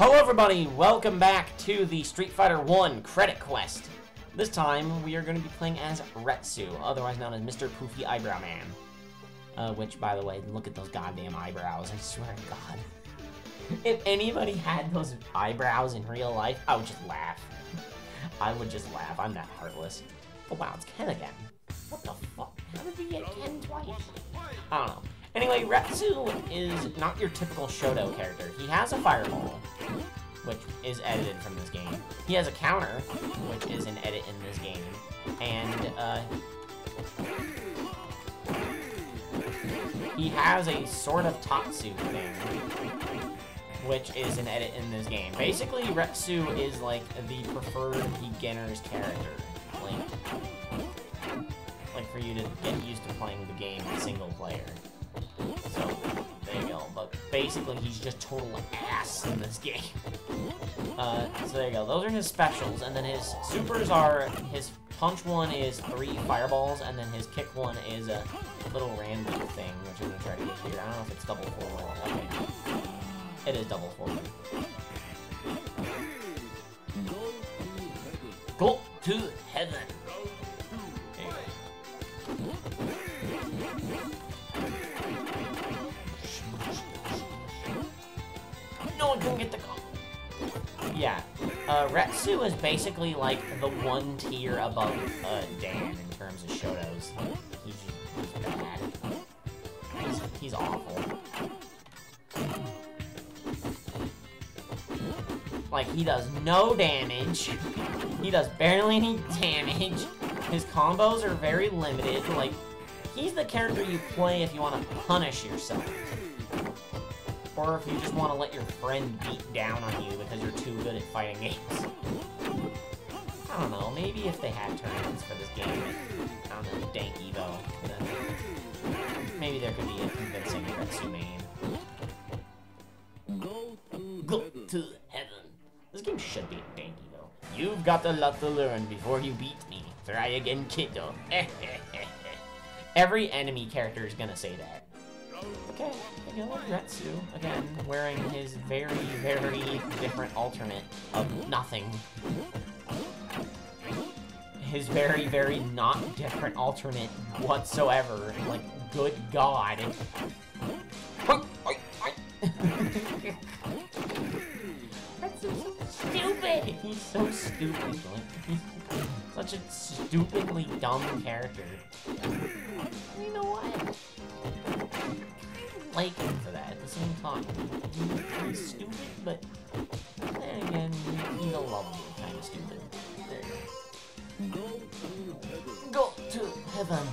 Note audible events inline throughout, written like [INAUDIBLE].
Hello everybody, welcome back to the Street Fighter 1 Credit Quest. This time, we are going to be playing as Retsu, otherwise known as Mr. Poofy Eyebrow Man. Uh, which, by the way, look at those goddamn eyebrows, I swear to God. [LAUGHS] If anybody had those eyebrows in real life, I would just laugh. I would just laugh, I'm that heartless. Oh wow, it's Ken again. What the fuck? How did we get Ken twice? I don't know. Anyway, Retsu is not your typical Shoto character. He has a fireball, which is edited from this game. He has a counter, which is an edit in this game. And, uh... He has a sort of Tatsu thing, which is an edit in this game. Basically, Retsu is, like, the preferred beginner's character. Like, like for you to get used to playing the game single player. So, there you go. But basically, he's just total ass in this game. Uh, so there you go. Those are his specials, and then his supers are, his punch one is three fireballs, and then his kick one is a little random thing, which I'm going to try to get here. I don't know if it's double forward. Okay. It is double forward. Go to Retsu is basically like the one tier above uh, Dan in terms of Shotos. He's, he's bad. He's, he's awful. Like, he does no damage. He does barely any damage. His combos are very limited. Like, he's the character you play if you want to punish yourself. Or if you just want to let your friend beat down on you because you're too good at fighting games. I don't know, maybe if they had tournaments for this game, I don't know, Dank Evo, maybe there could be a convincing Retsu main. Go to heaven. This game should be a Dank Evo. You've got a lot to learn before you beat me. Try again, kiddo. [LAUGHS] Every enemy character is gonna say that. Okay, again, Retsu, again, wearing his very, very different alternate of nothing. His very, very not different alternate whatsoever. Like, good god. [LAUGHS] Retsu's so stupid! He's so stupid, such a stupidly dumb character. You know what? Him for that at the same time. Stupid, but then again, he's a lovely kind of stupid. There you go. Go to heaven.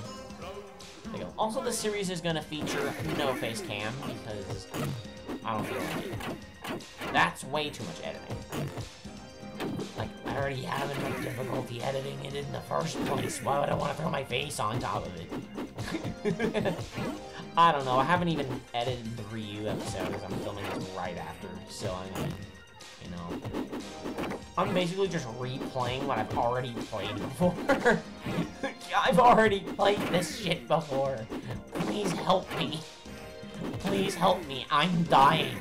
There you go. Also, the series is gonna feature no face cam because I don't feel like it. That's way too much editing. Like, I already have enough difficulty editing it in the first place. Why would I want to throw my face on top of it? [LAUGHS] I don't know. I haven't even edited the Ryu episode because I'm filming this right after. So, I mean, you know. I'm basically just replaying what I've already played before. [LAUGHS] I've already played this shit before. Please help me. Please help me. I'm dying.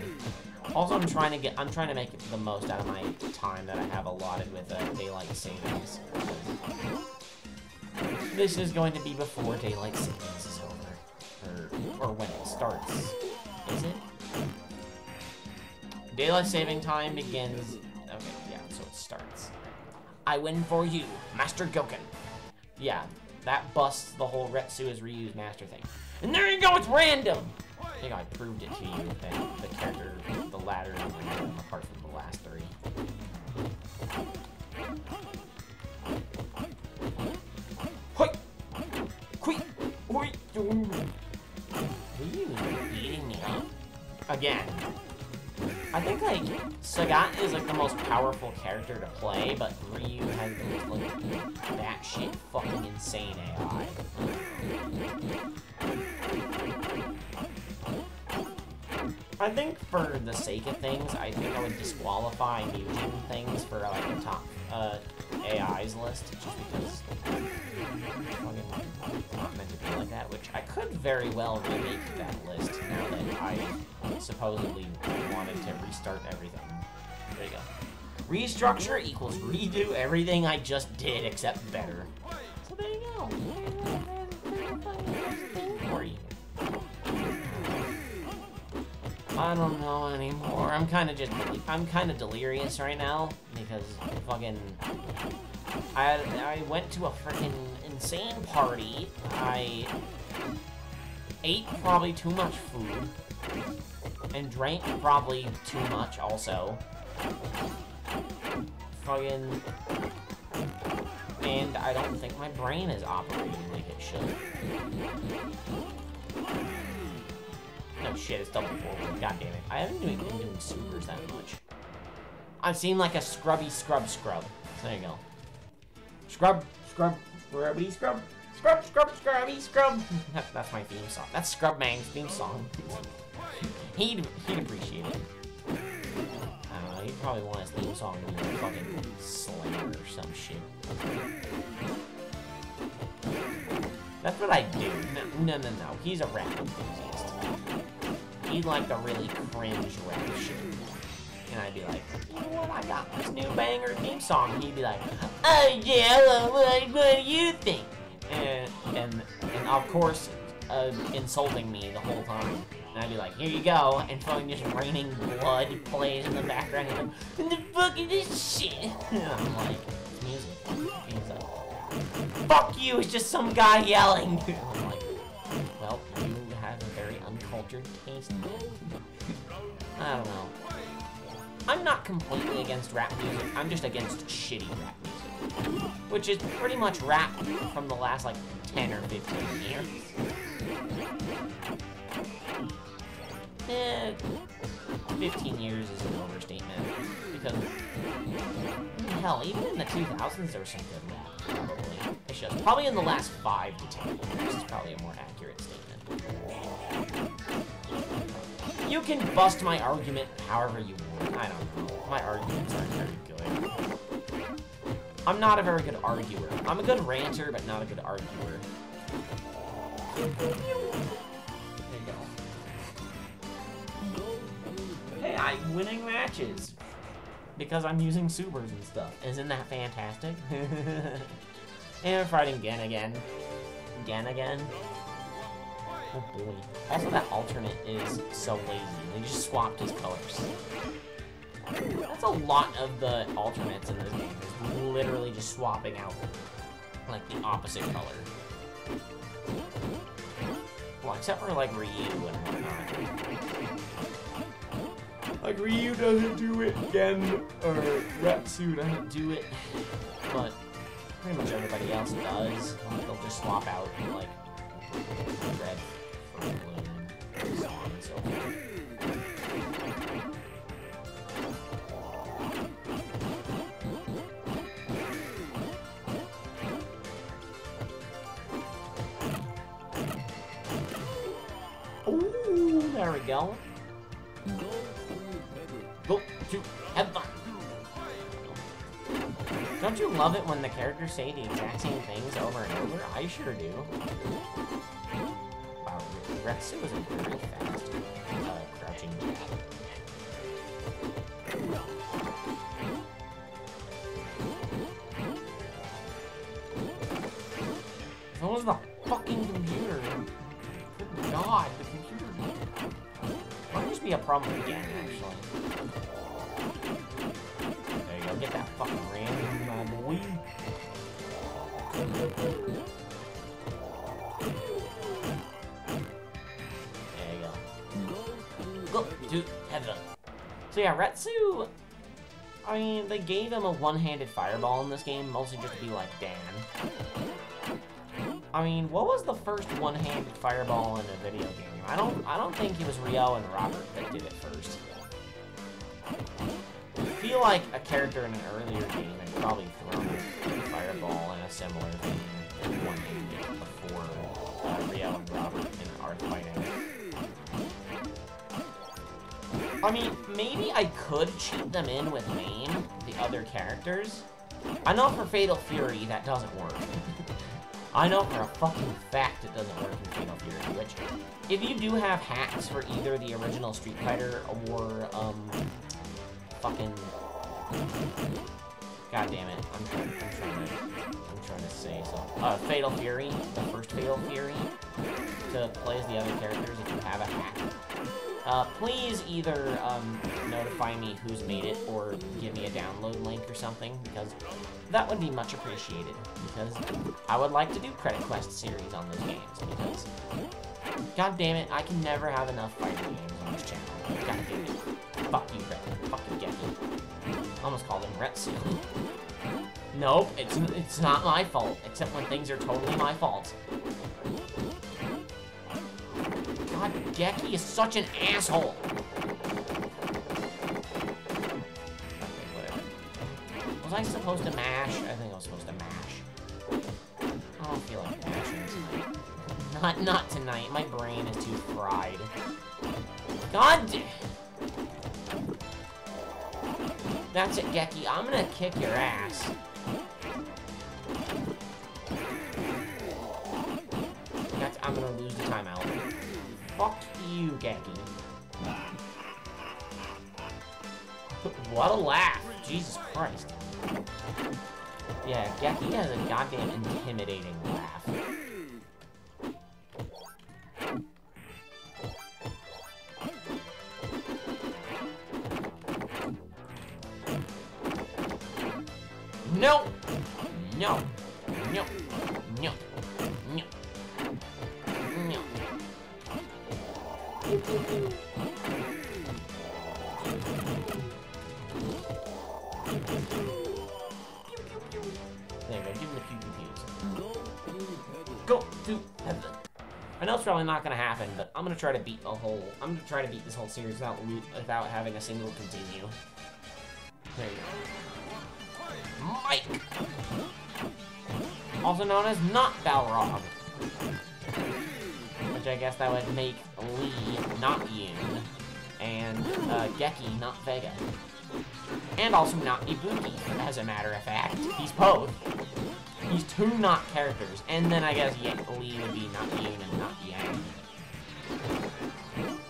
Also, I'm trying to get, I'm trying to make the most out of my time that I have allotted with uh, Daylight Savings. This is going to be before Daylight Savings Or, when it starts. Is it? Daylight Saving Time begins... Okay, yeah, so it starts. I win for you, Master Gouken. Yeah, that busts the whole Retsu is reused master thing. And there you go, it's random! I think I proved it to you that the character, the random apart from the last three. Again. I think, like, Sagat is, like, the most powerful character to play, but Ryu has like, that shit fucking insane AI. I think for the sake of things, I think I would disqualify Mugen things for like a top uh, AI's list, just because it's not meant to be like that, which I could very well remake that list now that I supposedly wanted to restart everything. There you go. Restructure equals redo everything I just did except better. So there you go. I don't know anymore. I'm kind of just, I'm kind of delirious right now because fucking, I I went to a freaking insane party. I ate probably too much food and drank probably too much also. Fucking, and I don't think my brain is operating like it should. No shit, it's double forward. God damn it. I haven't been doing, supers that much. I've seen like a scrubby scrub scrub. There you go. Scrub, scrub, scrubby scrub. Scrub, scrub, scrubby scrub. That, [LAUGHS] that's my theme song. That's Scrub Mang's theme song. He'd, he'd appreciate it. I don't know, he'd probably want his theme song to be like fucking Slayer or some shit. That's what I do. No, no, no, no. He's a rap enthusiast. He'd like the really cringe rap shit. And I'd be like, you know what, I got this new banger theme song. he'd be like, oh yeah, well, what, what do you think? And, and, and of course, uh, insulting me the whole time. And I'd be like, here you go, and fucking just raining blood plays in the background. And like, what the fuck is this shit? [LAUGHS] And I'm like, it's music. He's like, fuck you, it's just some guy yelling. [LAUGHS] I'm like, well, you have a very uncultured taste. I don't know. I'm not completely against rap music, I'm just against shitty rap music. Which is pretty much rap from the last, like, 10 or 15 years. Eh, 15 years is an overstatement. Because, hell, even in the 2000s, there was some good rap, probably. It's just, probably in the last 5 to 10 years is probably a more accurate statement. You can bust my argument however you want. I don't know. My arguments aren't very good. I'm not a very good arguer. I'm a good ranter, but not a good arguer. There you go. Hey, I'm winning matches. Because I'm using supers and stuff. Isn't that fantastic? [LAUGHS] and fighting Gen again. Gen again. Oh boy. Also, that alternate is so lazy. They just swapped his colors. Lot of the alternates in this game. Is literally just swapping out, like, the opposite color. Well, except for, like, Ryu and whatnot. Like, Ryu doesn't do it, again, or Retsu doesn't do it, but pretty much everybody else does. Like, they'll just swap out, like, red say the exact same things over and over? I sure do. Wow, Retsu is very fast uh, crouching jab. If was the fucking computer, good god, the computer might just be a problem again, actually. So yeah, Retsu, I mean, they gave him a one-handed fireball in this game, mostly just to be like, Dan. I mean, what was the first one-handed fireball in a video game? I don't I don't think it was Ryo and Robert that did it first. I feel like a character in an earlier game had probably thrown a fireball in a similar thing one-handed before uh, and Robert in Art Fighting. I mean, maybe I could cheat them in with MAME, the other characters. I know for Fatal Fury that doesn't work. [LAUGHS] I know for a fucking fact it doesn't work in Fatal Fury, which, if you do have hacks for either the original Street Fighter or, um, fucking God damn it. I'm trying, I'm trying to, I'm trying to say something. Uh, Fatal Fury, the first Fatal Fury, to play as the other characters if you have a hack. Uh, please either um, notify me who's made it or give me a download link or something because that would be much appreciated because I would like to do Credit Quest series on those games because god damn it, I can never have enough fighting games on this channel. God damn it. Fuck you, Ret. Fuck you, Geki. Almost called him Retsu. nope, it's, it's not my fault, except when things are totally my fault. Geki is such an asshole. Okay. Was I supposed to mash? I think I was supposed to mash. I don't feel like mashing tonight. Not, not tonight. My brain is too fried. God That's it, Geki. I'm gonna kick your ass. You, Geki. what a laugh. Jesus Christ. Yeah, Geki has a goddamn intimidating laugh. Happen, but I'm gonna try to beat the whole. I'm gonna try to beat this whole series without without having a single continue. There you go. Mike, also known as not Balrog, which I guess that would make Lee not Yoon, and uh, Geki not Vega, and also not Ibuki, as a matter of fact. He's both. He's two not characters, and then I guess yeah, Lee would be not Yoon and not Yang.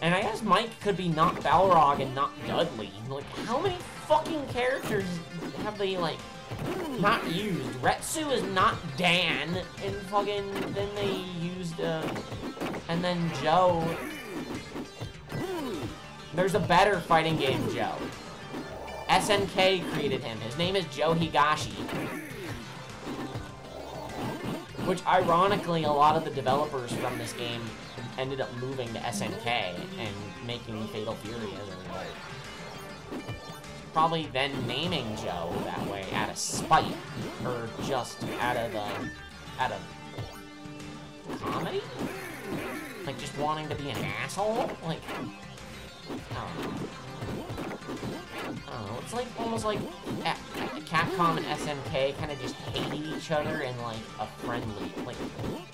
And I guess Mike could be not Balrog and not Dudley. Like, how many fucking characters have they, like, not used? Retsu is not Dan, and fucking, then they used, uh, and then Joe. There's a better fighting game Joe. SNK created him. His name is Joe Higashi. Which, ironically, a lot of the developers from this game ended up moving to SNK and making Fatal Fury as a result. Probably then naming Joe that way out of spite, or just out of, uh, out of comedy? Like, just wanting to be an asshole? Like, I don't know. I don't know, it's like, almost like Capcom and SNK kind of just hated each other in, like, a friendly, like,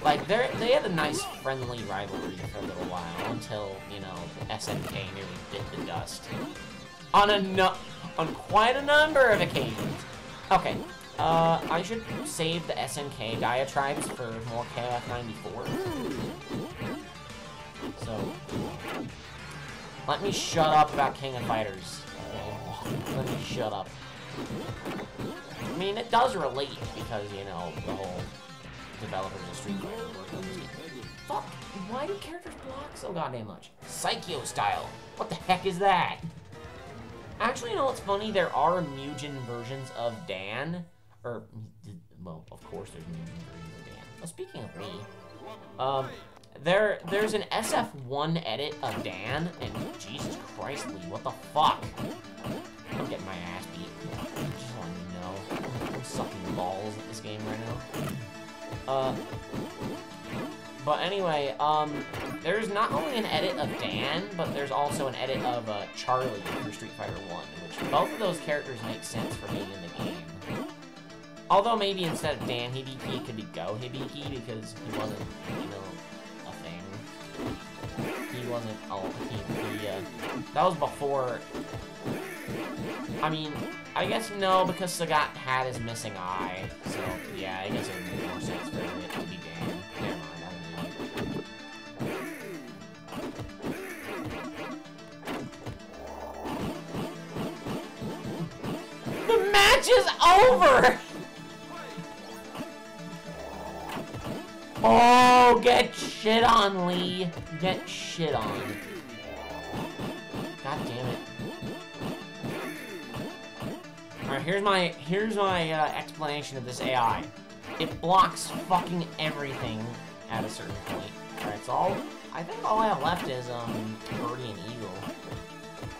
like, they they had a nice friendly rivalry for a little while until, you know, SNK nearly bit the dust. On a on quite a number of occasions. Okay, uh, I should save the SNK diatribes for more KOF 94. So, let me shut up about King of Fighters. Let me shut up. I mean, it does relate because, you know, the whole developers of Street Fighter work on this game. Fuck, why do characters block so goddamn much? Psycho style. What the heck is that? Actually, you know what's funny? There are Mugen versions of Dan. Or, well, of course there's Mugen versions of Dan. Well, speaking of me, um, there, there's an SF1 edit of Dan, and Jesus Christ, Lee, what the fuck? I'm getting my ass beat. Just you to know. I'm sucking balls at this game right now. Uh, but anyway, um, there's not only an edit of Dan, but there's also an edit of uh, Charlie for Street Fighter 1, which both of those characters make sense for being in the game. Although maybe instead of Dan Hibiki, it could be Go Hibiki, because he wasn't, you know, a thing. He wasn't, oh, he, he uh, that was before, I mean, I guess no, because Sagat had his missing eye, so yeah, I guess it would make more sense for it to be Dan. Never mind. match is over! Oh, get shit on, Lee. Get shit on. Here's my here's my uh, explanation of this AI. It blocks fucking everything at a certain point. Alright, so all I think all I have left is um Birdie and Eagle.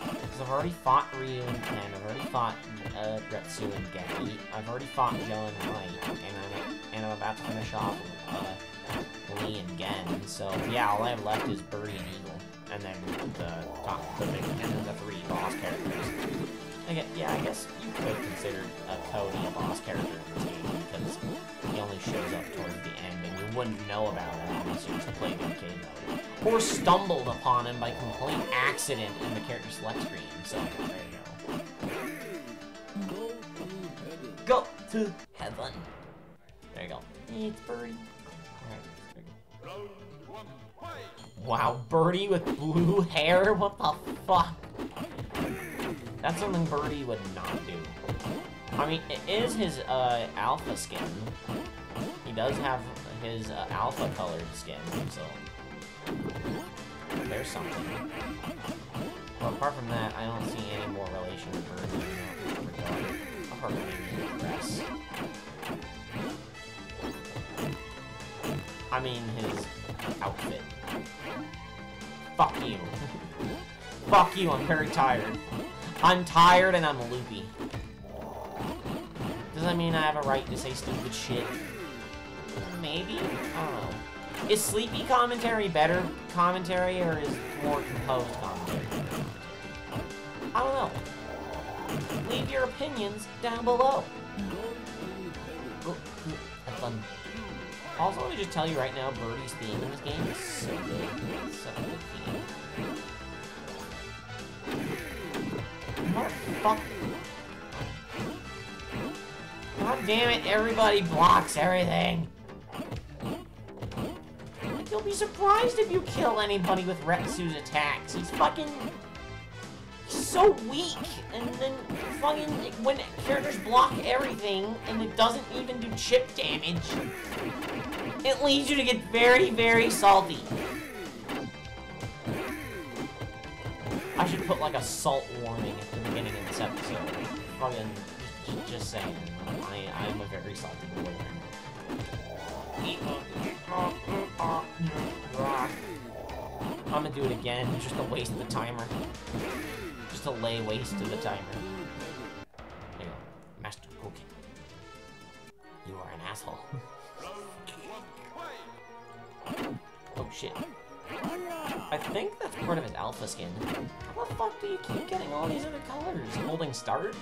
Because I've already fought Ryu and Ken, I've already fought uh, Retsu and Genki, I've already fought Joe and Light, and I'm, and I'm about to finish off uh, Lee and Gen. So yeah, all I have left is Birdie and Eagle, and then the top, the big, and then the three boss characters. Guess, yeah, I guess you could consider uh, a Cody a boss character in this game because he only shows up towards the end, and you wouldn't know about him unless you just played DK mode. Or stumbled upon him by complete accident in the character select screen. So there you go. Go to heaven. There you go. It's Birdie. Alright, Wow, Birdie with blue hair? What the fuck? That's something Birdie would not do. I mean, it is his uh, alpha skin. He does have his uh, alpha colored skin, so there's something. But apart from that, I don't see any more relation to Birdie. Apart from maybe dress. I mean, his outfit. Fuck you. Fuck you, I'm very tired. I'm tired and I'm loopy. Does that mean I have a right to say stupid shit? Maybe? I don't know. Is sleepy commentary better commentary or is more composed commentary? I don't know. Leave your opinions down below. have fun. Also, let me just tell you right now, Birdie's theme in this game is so good. It's such a good theme. Motherfucker. God damn it, everybody blocks everything. You'll be surprised if you kill anybody with Retsu's attacks. He's fucking... So weak. And then fucking... When characters block everything, and it doesn't even do chip damage, it leads you to get very, very salty. I should put like a salt warning episode. Fucking, just saying. I, I'm a very salty boy I'm gonna do it again, just to waste the timer. Just to lay waste to the timer. There. Master Cookie. You are an asshole. [LAUGHS] oh shit. I think that's part of his alpha skin. How the fuck do you keep getting all these other colors? Holding start?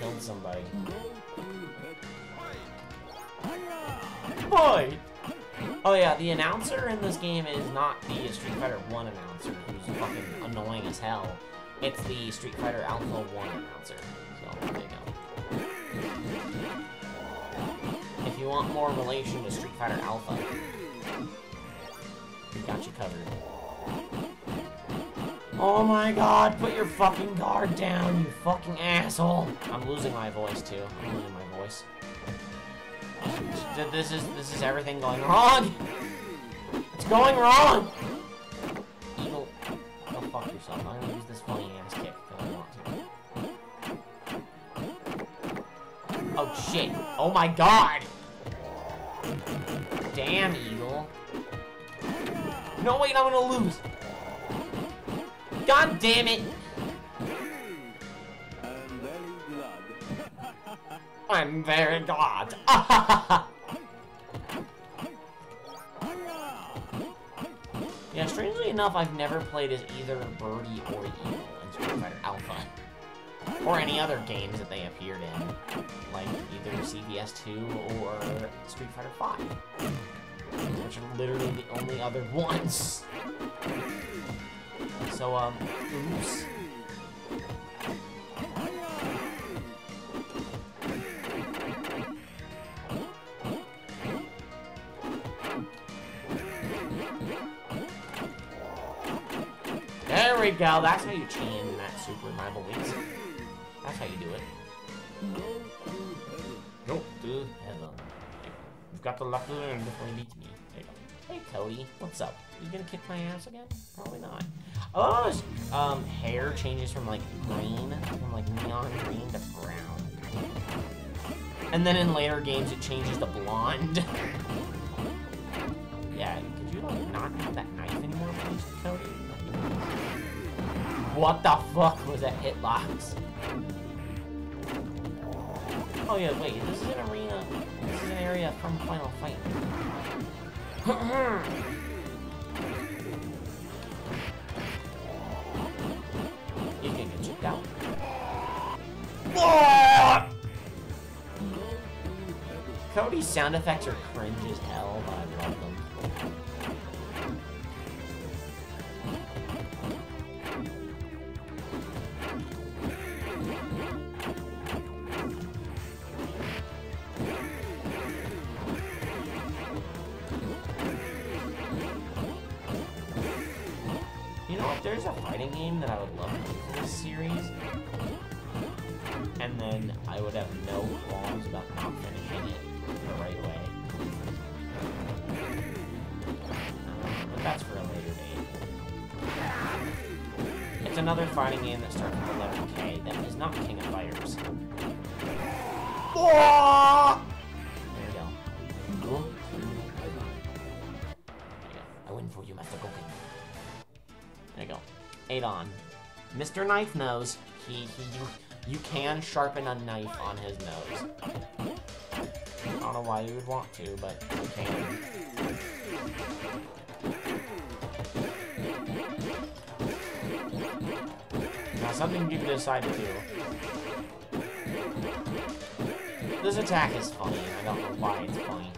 Killed somebody. Boy! Oh yeah, the announcer in this game is not the Street Fighter 1 announcer, who's fucking annoying as hell. It's the Street Fighter Alpha 1 announcer. So, there you go. If you want more relation to Street Fighter Alpha, we got you covered. Oh my god, put your fucking guard down, you fucking asshole! I'm losing my voice too. I'm losing my voice. This is this is everything going wrong. It's going wrong. Eagle, go fuck yourself. I'm gonna use this funny ass kick I want to. Oh shit! Oh my god! Damn, Eagle. No, wait, I'm gonna lose. God damn it! I'm very glad. [LAUGHS] yeah, strangely enough, I've never played as either Birdie or Eagle in Street Fighter Alpha. Or any other games that they appeared in. Like either CVS 2 or Street Fighter 5. Which are literally the only other [LAUGHS] ones. So, um, oops. There we go. That's how you chain that Super Mario Wings. That's how you do it. Go to heaven. You've got a lot to learn before you meet me. Hey, Cody. What's up? You gonna kick my ass again? Probably not. Lot of this um, hair changes from, like, green, from, like, neon green to brown. And then in later games, it changes to blonde. [LAUGHS] yeah, could you, like, not have that knife anymore, please, Cody? What the fuck was that hitbox? Oh yeah, wait, this is an arena. This is an area from Final Fight. [CLEARS THROAT] can get checked. Cody's sound effects are cringe as hell, but I love them. Adon. Mr. Knife Nose. He, he, you, you can sharpen a knife on his nose. I don't know why you would want to, but you can. Now, something you can decide to do. This attack is funny, and I don't know why it's funny.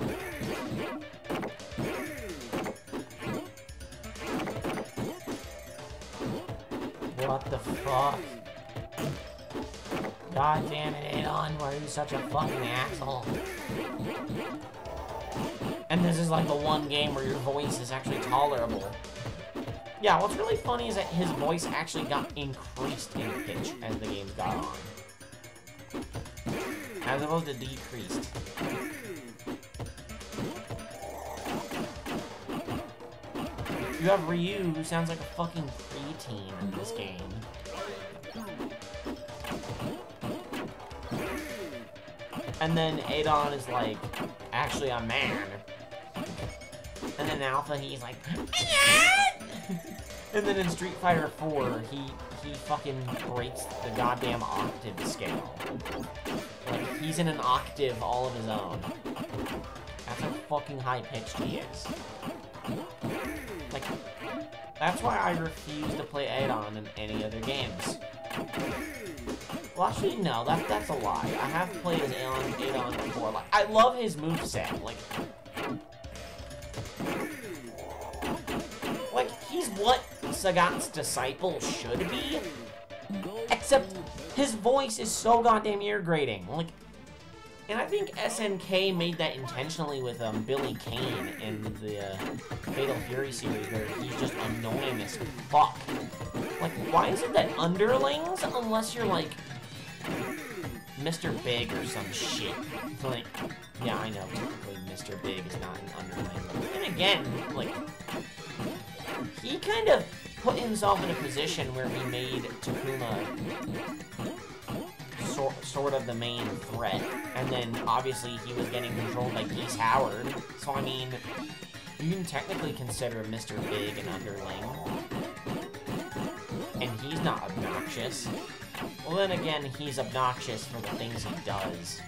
What the fuck? God damn it, Adon, why are you such a fucking asshole? And this is like the one game where your voice is actually tolerable. Yeah, what's really funny is that his voice actually got increased in pitch as the games got on. As opposed to decreased. You have Ryu, who sounds like a fucking preteen in this game. And then Adon is like, actually a man. And then Alpha, he's like, [LAUGHS] and then in Street Fighter 4, he he fucking breaks the goddamn octave scale. Like, he's in an octave all of his own. That's how fucking high-pitched he is. That's why I refuse to play Adon in any other games. Well, actually, no, that, that's a lie. I have played as Adon, before. Like, I love his moveset. Like, like, he's what Sagat's disciple should be. Except, his voice is so goddamn ear-grating. Like, and I think SNK made that intentionally with um, Billy Kane in the uh, Fatal Fury series, where he's just annoying as fuck. Like, why is it that underlings, unless you're like Mr. Big or some shit? Like, yeah, I know, typically Mr. Big is not an underling. And again, like, he kind of put himself in a position where he made Takuma sort, sort of the main threat, and then obviously he was getting controlled by Geese Howard. So I mean, you can technically consider Mr. Big an underling, and he's not obnoxious. Well, then again, he's obnoxious for the things he does.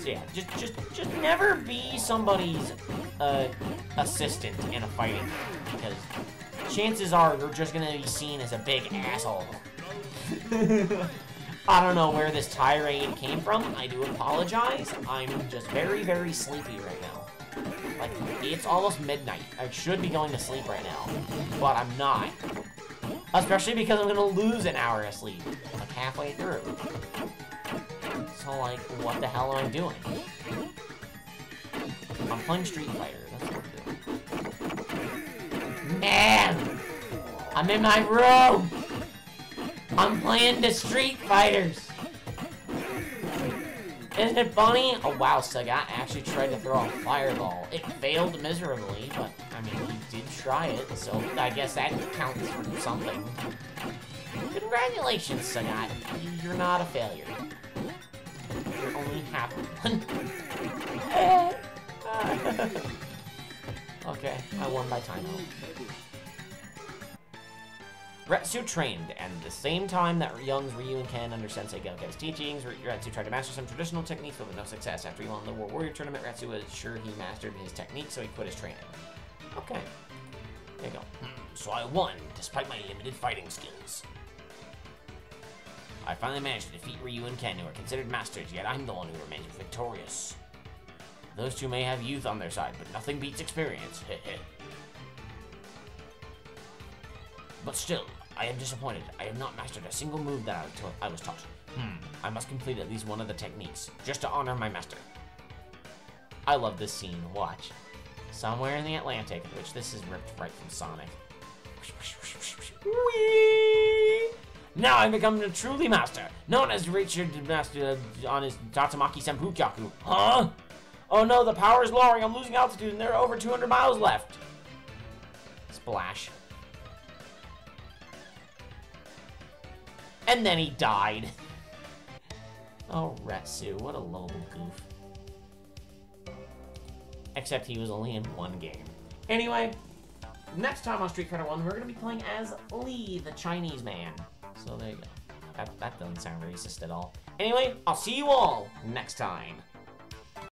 So yeah, just just just never be somebody's uh, assistant in a fighting game because chances are you're just gonna be seen as a big asshole. [LAUGHS] I don't know where this tirade came from. I do apologize. I'm just very, very sleepy right now. Like, it's almost midnight. I should be going to sleep right now, but I'm not. Especially because I'm gonna lose an hour of sleep, like halfway through. So, like, what the hell am I doing? I'm playing Street Fighter. That's what I'm doing. Man! I'm in my room! I'm playing the Street Fighters! Isn't it funny? Oh wow, Sagat actually tried to throw a fireball. It failed miserably, but I mean, he did try it, so I guess that counts for something. Congratulations, Sagat. You're not a failure. You're only half one. [LAUGHS] okay, I won by time Retsu trained, and at the same time that Young's Ryu and Ken under Sensei Gelge's teachings, Retsu tried to master some traditional techniques, but with no success. After he won the World Warrior Tournament, Retsu was sure he mastered his technique, so he quit his training. Okay. There you go. Hmm, so I won, despite my limited fighting skills. I finally managed to defeat Ryu and Ken, who are considered masters, yet I'm the one who remains victorious. Those two may have youth on their side, but nothing beats experience. Heh [LAUGHS] heh. But still, I am disappointed. I have not mastered a single move that I, was taught. Hmm, I must complete at least one of the techniques, just to honor my master. I love this scene. Watch. Somewhere in the Atlantic, which this is ripped right from Sonic. Whee! Now I've become a truly master, known as Richard Master on his Tatsumaki Sempukyaku. Huh? Oh no, the power is lowering. I'm losing altitude, and there are over 200 miles left. Splash. And then he died. Oh, Retsu, what a lovable goof. Except he was only in one game. Anyway, next time on Street Fighter 1, we're going to be playing as Lee, the Chinese man. So there you go. That, that doesn't sound racist at all. Anyway, I'll see you all next time.